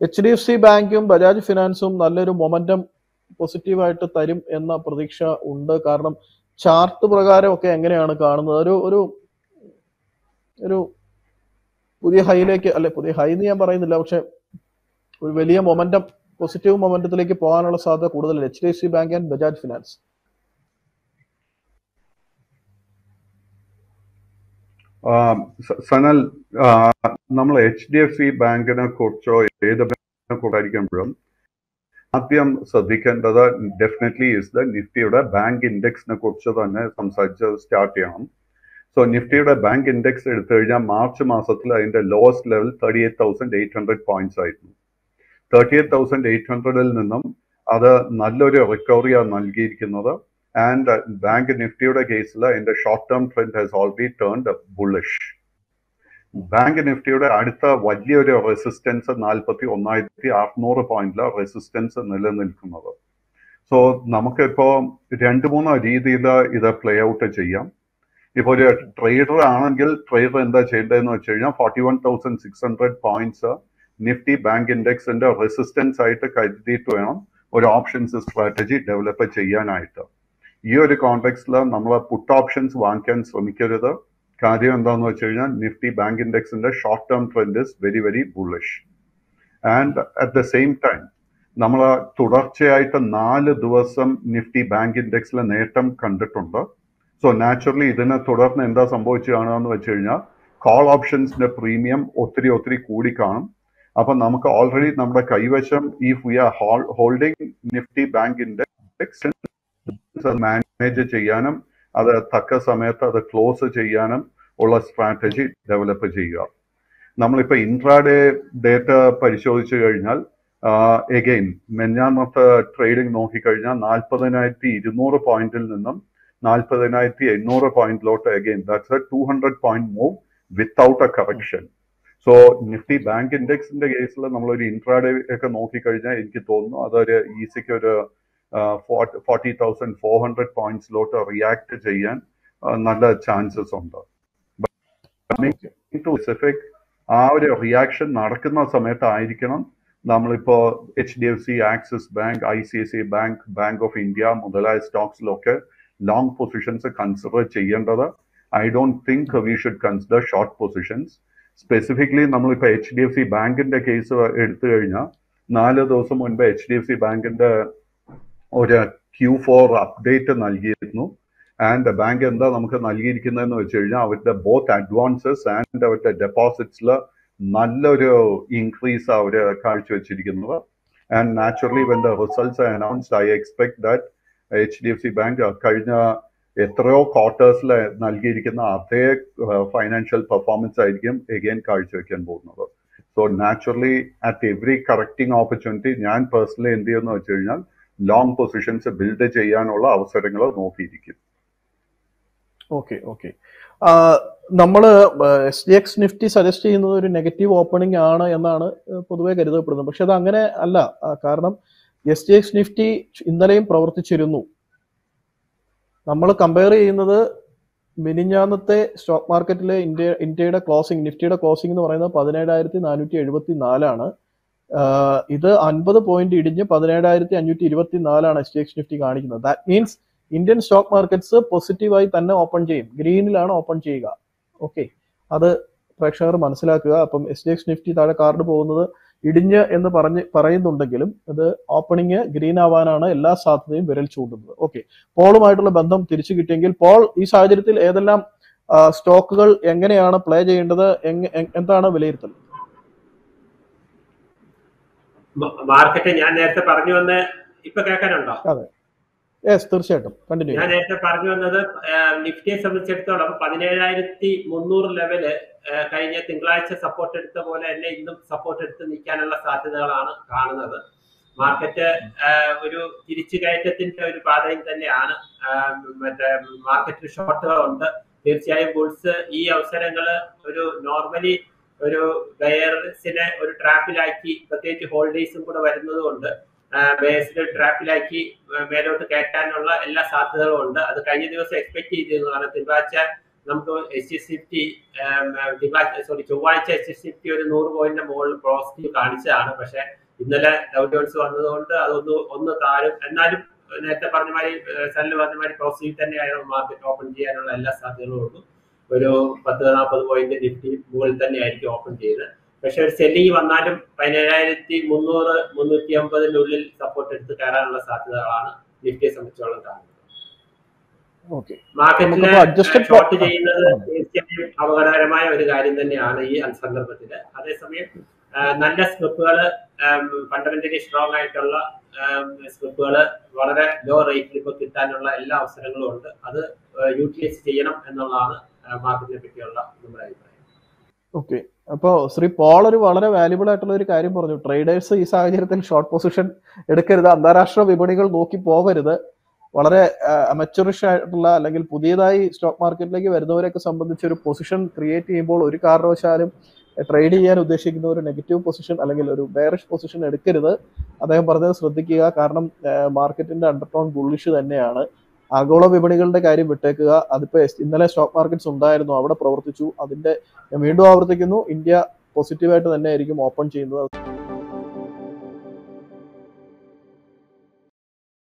H D F C ബാങ്കും ബജാജ് ഫിനാൻസും നല്ലൊരു momentum പോസിറ്റീവായിട്ട് തരും എന്ന പ്രതീക്ഷ ഉണ്ട്. കാരണം ചാർട്ട് പ്രകാരം ഒക്കെ എങ്ങനെയാണ് കാണുന്നത്? ഒരു ഒരു ഒരു പുതിയ ഹൈയിലേക്ക് അല്ലെ പുതിയ ഹൈ എന്ന് ഞാൻ പറയുന്നില്ല പക്ഷെ ഒരു വലിയ മൊമെന്റം പോസിറ്റീവ് മൊമെന്റത്തിലേക്ക് പോകാനുള്ള സാധ്യത കൂടുതൽ H D F C bank and Bajaj finance ആ, സ- സനൽ നമ്മൾ എച്ച് ഡി എഫ് സി ബാങ്കിനെ കുറിച്ചോ ഏത് ബാങ്കിനെ കുറിച്ചായിരിക്കുമ്പോഴും ആദ്യം ശ്രദ്ധിക്കേണ്ടത് ഡെഫിനറ്റ്ലി ഇസ് ദ നിഫ്റ്റിയുടെ ബാങ്ക് ഇൻഡെക്സിനെ കുറിച്ച് തന്നെ സംസാരിച്ച് സ്റ്റാർട്ട് ചെയ്യണം. സോ നിഫ്റ്റിയുടെ ബാങ്ക് ഇൻഡെക്സ് എടുത്തു കഴിഞ്ഞാൽ മാർച്ച് മാസത്തിൽ അതിന്റെ lowest level thirty eight thousand eight hundred points ആയിരുന്നു. തേർട്ടി എയ്റ്റ് തൗസൻഡ് എയ്റ്റ് ഹൺഡ്രഡിൽ നിന്നും അത് നല്ലൊരു റിക്കവറിയാണ് നൽകിയിരിക്കുന്നത്. ആൻഡ് ബാങ്ക് നിഫ്റ്റിയുടെ കേസിൽ അതിന്റെ short term trend has already turned bullish bank നിഫ്റ്റിയുടെ അടുത്ത വലിയൊരു റെസിസ്റ്റൻസ് നാൽപ്പത്തി ഒന്നായിരത്തി അറുന്നൂറ് പോയിന്റിലെ റെസിസ്റ്റൻസ് നിലനിൽക്കുന്നത്. സോ നമുക്കിപ്പോ രണ്ട് മൂന്ന് രീതിയിൽ ഇത് പ്ലേ ഔട്ട് ചെയ്യാം. ഇപ്പോൾ ഒരു ട്രേഡർ ആണെങ്കിൽ ട്രേഡർ എന്താ ചെയ്യേണ്ടതെന്ന് വെച്ച് കഴിഞ്ഞാൽ forty one thousand six hundred points Nifty bank ഇൻഡെക്സിന്റെ resistance ആയിട്ട് കരുതിയിട്ട് വേണം ഒരു ഓപ്ഷൻസ് സ്ട്രാറ്റജി ഡെവലപ്പ് ചെയ്യാനായിട്ട്. ഈ ഒരു കോണ്ടെക്സ്റ്റിൽ നമ്മൾ പുട്ട് ഓപ്ഷൻസ് വാങ്ങിക്കാൻ ശ്രമിക്കരുത്. കാര്യം എന്താന്ന് വെച്ച് കഴിഞ്ഞാൽ Nifty bank ഇൻഡെക്സിന്റെ short term trend is very very bullish and at the same time നമ്മൾ തുടർച്ചയായിട്ട് നാല് ദിവസം നിഫ്റ്റി ബാങ്ക് ഇൻഡെക്സിലെ നേട്ടം കണ്ടിട്ടുണ്ട്. സോ നാച്ചുറലി ഇതിനെ തുടർന്ന് എന്താ സംഭവിച്ചു കാണുകയെന്ന് വെച്ച് കഴിഞ്ഞാൽ കോൾ ഓപ്ഷൻസിന്റെ പ്രീമിയം ഒത്തിരി ഒത്തിരി കൂടി കാണും. അപ്പൊ നമുക്ക് ഓൾറെഡി നമ്മുടെ കൈവശം ഈ are holding Nifty bank index manage ചെയ്യാനും അത് തക്ക സമയത്ത് അത് ക്ലോസ് ചെയ്യാനും ഉള്ള സ്ട്രാറ്റജി ഡെവലപ്പ് ചെയ്യുക. നമ്മളിപ്പോൾ ഇൻട്രാഡേ ഡേറ്റ പരിശോധിച്ചു കഴിഞ്ഞാൽ എഗെയിൻ മെഞ്ഞാമത്തെ ട്രേഡിംഗ് നോക്കിക്കഴിഞ്ഞാൽ നാൽപ്പതിനായിരത്തി ഇരുന്നൂറ് പോയിന്റിൽ നിന്നും നാൽപ്പതിനായിരത്തി എണ്ണൂറ് പോയിന്റിലോട്ട് again that's a two hundred point move without a correction so Nifty bank ഇൻഡെക്സിന്റെ കേസിൽ നമ്മളൊരു ഇൻട്രാഡേ ഒക്കെ നോക്കിക്കഴിഞ്ഞാൽ എനിക്ക് തോന്നുന്നു അതൊരു ഈസിക്ക് ഒരു ഫോർട്ടി തൗസൻഡ് ഫോർ ഹൺഡ്രഡ് പോയിന്റ്സിലോട്ട് റിയാക്ട് ചെയ്യാൻ നല്ല ചാൻസസ് ഉണ്ട്. ടു സ്പെസിഫിക് ആ ഒരു റിയാക്ഷൻ നടക്കുന്ന സമയത്തായിരിക്കണം നമ്മളിപ്പോ H D F C Axis bank I C I C bank bank of India മുതലായ സ്റ്റോക്സിലൊക്കെ ലോങ് പൊസിഷൻസ് കൺസിഡർ ചെയ്യേണ്ടത്. I don't think we should consider short positions specifically നമ്മളിപ്പോ എച്ച് ഡി എഫ് സി ബാങ്കിന്റെ case എടുത്തു കഴിഞ്ഞാൽ നാല് ദിവസം മുൻപ് എച്ച് ഡി എഫ് സി ബാങ്കിന്റെ ഒരു ക്യൂ ഫോർ അപ്ഡേറ്റ് നൽകിയിരുന്നു. ആൻഡ് ബാങ്ക് എന്താ നമുക്ക് നൽകിയിരിക്കുന്നതെന്ന് വെച്ച് കഴിഞ്ഞാൽ അവരുടെ ബോത്ത് അഡ്വാൻസസ് ആൻഡ് അവരുടെ ഡെപ്പോസിറ്റ്സിൽ നല്ലൊരു ഇൻക്രീസ് അവർ കാഴ്ചവെച്ചിരിക്കുന്നത്. And naturally when the results announced I expect that H D F C bank കഴിഞ്ഞ എത്രയോ ക്വാർട്ടേഴ്സിൽ നൽകിയിരിക്കുന്ന അതേ ഫൈനാൻഷ്യൽ പെർഫോമൻസ് ആയിരിക്കും എഗെയിൻ കാഴ്ചവെക്കാൻ പോകുന്നത്. So naturally at every correcting opportunity ഞാൻ പേഴ്സണലി എന്ത് ചെയ്യുമെന്ന് വെച്ച് കഴിഞ്ഞാൽ ലോങ് പൊസിഷൻസ് ബിൽഡ് ചെയ്യാനുള്ള അവസരങ്ങൾ നോക്കിയിരിക്കും. ഓക്കെ ഓക്കെ നമ്മൾ S D X Nifty suggest ചെയ്യുന്നത് ഒരു നെഗറ്റീവ് ഓപ്പണിംഗ് ആണ് എന്നാണ് പൊതുവെ കരുതപ്പെടുന്നത്. പക്ഷെ അത് അങ്ങനെ അല്ല. കാരണം എസ് ഡി എക്സ് നിഫ്റ്റി ഇന്നലെയും പ്രവർത്തിച്ചിരുന്നു. നമ്മൾ കമ്പയർ ചെയ്യുന്നത് മിനിഞ്ഞാന്നത്തെ സ്റ്റോക്ക് മാർക്കറ്റിലെ ഇന്ത്യ ഇന്ത്യയുടെ ക്ലോസിംഗ് നിഫ്റ്റിയുടെ ക്ലോസിംഗ് എന്ന് പറയുന്നത് പതിനേഴായിരത്തി നാനൂറ്റി എഴുപത്തി നാലാണ് ഇത് അൻപത് പോയിന്റ് ഇടിഞ്ഞ് പതിനേഴായിരത്തി അഞ്ഞൂറ്റി ഇരുപത്തി നാലാണ് എസ് ടി എക്സ് നിഫ്റ്റി കാണിക്കുന്നത് that means Indian stock markets പോസിറ്റീവായി തന്നെ ഓപ്പൺ ചെയ്യും. ഗ്രീനിലാണ് ഓപ്പൺ ചെയ്യുക. ഓക്കെ അത് പ്രേക്ഷകർ മനസ്സിലാക്കുക. അപ്പം എസ് ഡി എക്സ് നിഫ്റ്റി താഴെ കാർഡ് പോകുന്നത് ഇടിഞ്ഞ് എന്ന് പറഞ്ഞ് പറയുന്നുണ്ടെങ്കിലും അത് ഓപ്പണിങ് ഗ്രീൻ ആവാനാണ് എല്ലാ സാധ്യതയും വിരൽ ചൂണ്ടുന്നത്. ഓക്കെ പോളുമായിട്ടുള്ള ബന്ധം തിരിച്ചു കിട്ടിയെങ്കിൽ പോൾ ഈ സാഹചര്യത്തിൽ ഏതെല്ലാം സ്റ്റോക്കുകൾ എങ്ങനെയാണ് പ്ലേ ചെയ്യേണ്ടത് എന്താണ് വിലയിരുത്തൽ? മാർക്കറ്റ് ഞാൻ നേരത്തെ പറഞ്ഞു വന്ന ഇപ്പൊ കേൾക്കാനുണ്ടോ? യെസ് തീർച്ചയായിട്ടും. കണ്ടിന്യൂ ഞാൻ നേരത്തെ പറഞ്ഞു വന്നത് നിഫ്റ്റിയെ സംബന്ധിച്ചിടത്തോളം പതിനേഴായിരത്തി മുന്നൂറ് ലെവൽ കഴിഞ്ഞ തിങ്കളാഴ്ച സപ്പോർട്ട് എടുത്ത പോലെ തന്നെ ഇന്നും സപ്പോർട്ട് എടുത്ത് നിൽക്കാനുള്ള സാധ്യതകളാണ് കാണുന്നത്. മാർക്കറ്റ് ഒരു തിരിച്ചു കയറ്റത്തിന്റെ ഒരു പാതയിൽ തന്നെയാണ് മറ്റേ മാർക്കറ്റിൽ ഷോർട്ടുകൾ ഉണ്ട് തീർച്ചയായും ബുൾസ് ഈ അവസരങ്ങൾ ഒരു നോർമലി ഒരു ബെയർസിനെ ഒരു ട്രാപ്പിലാക്കി പ്രത്യേകിച്ച് ഹോൾഡേഴ്സും കൂടെ വരുന്നത് കൊണ്ട് ബേസിൽ ട്രാപ്പിലാക്കി മേലോട്ട് കയറ്റാനുള്ള എല്ലാ സാധ്യതകളും ഉണ്ട്. അത് കഴിഞ്ഞ ദിവസം എക്സ്പെക്ട് ചെയ്തിരുന്നു. കാരണം തിങ്കളാഴ്ച നമുക്ക് എച്ച് എസ് സിഫ്റ്റി സോറി ചൊവ്വാഴ്ച എച്ച് എസ് സിഫ്റ്റി ഒരു നൂറ് പോയിന്റ് മുകളിൽ പോസിറ്റീവ് കാണിച്ചതാണ്. പക്ഷെ ഇന്നലെ ഡൗട്ട്സ് വന്നതുകൊണ്ട് അതൊന്ന് ഒന്ന് താഴും. എന്നാലും നേരത്തെ പറഞ്ഞ മാതിരി സെല്ലിൽ പറഞ്ഞ മാതിരി പോസിറ്റീവ് തന്നെയാണ് മാർക്കറ്റ് ഓപ്പൺ ചെയ്യാനുള്ള എല്ലാ സാധ്യതകളും ഉണ്ട് ഒരു പത്ത് നാൽപ്പത് പോയിന്റ് നിഫ്റ്റി മുകളിൽ തന്നെ ആയിരിക്കും ഓപ്പൺ ചെയ്യുന്നത്. പക്ഷെ ഒരു സെല്ലിങ് വന്നാലും പതിനേഴായിരത്തി മുന്നൂറ് മുന്നൂറ്റി അമ്പതിനുള്ളിൽ ഉള്ളിൽ സപ്പോർട്ട് എടുത്ത് കയറാനുള്ള സാധ്യതകളാണ് നിഫ്റ്റിയെ സംബന്ധിച്ചോളം കാണുന്നത്. ഷോർട്ട് ചെയ്യുന്നത് തീർച്ചയായും അപകടകരമായ ഒരു കാര്യം തന്നെയാണ് ഈ സന്ദർഭത്തിൽ അതേസമയം നല്ല സ്ക്രിപ്പുകൾ ഫണ്ടമെന്റലി സ്ട്രോങ് ആയിട്ടുള്ള സ്ക്രിപ്പുകൾ വളരെ ലോ റേറ്റിൽ ഇപ്പോൾ കിട്ടാനുള്ള എല്ലാ അവസരങ്ങളും ഉണ്ട്. അത് യൂട്ടിലൈസ് ചെയ്യണം എന്നുള്ളതാണ് മാർക്കറ്റിനെ പറ്റിയുള്ള നമ്മുടെ അഭിപ്രായം. ഓക്കെ. അപ്പോൾ ശ്രീ പോൾ ഒരു വളരെ വാല്യുബിൾ ആയിട്ടുള്ള ഒരു കാര്യം പറഞ്ഞു. ട്രേഡേഴ്സ് ഈ സാഹചര്യത്തിൽ ഷോർട്ട് പൊസിഷൻ എടുക്കരുത് അന്താരാഷ്ട്ര വിപണികൾ നോക്കി പോകരുത് വളരെ അമച്ചുറിഷ് ആയിട്ടുള്ള അല്ലെങ്കിൽ പുതിയതായി സ്റ്റോക്ക് മാർക്കറ്റിലേക്ക് വരുന്നവരെയൊക്കെ സംബന്ധിച്ച് ഒരു പൊസിഷൻ ക്രിയേറ്റ് ചെയ്യുമ്പോൾ ഒരു കാരണവശാലും ട്രേഡ് ചെയ്യാൻ ഉദ്ദേശിക്കുന്ന ഒരു നെഗറ്റീവ് പൊസിഷൻ അല്ലെങ്കിൽ ഒരു ബെയറിഷ് പൊസിഷൻ എടുക്കരുത്. അദ്ദേഹം പറഞ്ഞത് ശ്രദ്ധിക്കുക കാരണം മാർക്കറ്റിന്റെ അണ്ടർടോൺ ബുള്ളിഷ് തന്നെയാണ്. ആഗോള വിപണികളുടെ കാര്യം വിട്ടേക്കുക. അതിപ്പോ ഇന്നലെ സ്റ്റോക്ക് മാർക്കറ്റ്സ് ഉണ്ടായിരുന്നു. അവിടെ പ്രവർത്തിച്ചു. അതിന്റെ വീണ്ടും ആവർത്തിക്കുന്നു. ഇന്ത്യ പോസിറ്റീവായിട്ട് തന്നെ ആയിരിക്കും ഓപ്പൺ ചെയ്യുന്നത്.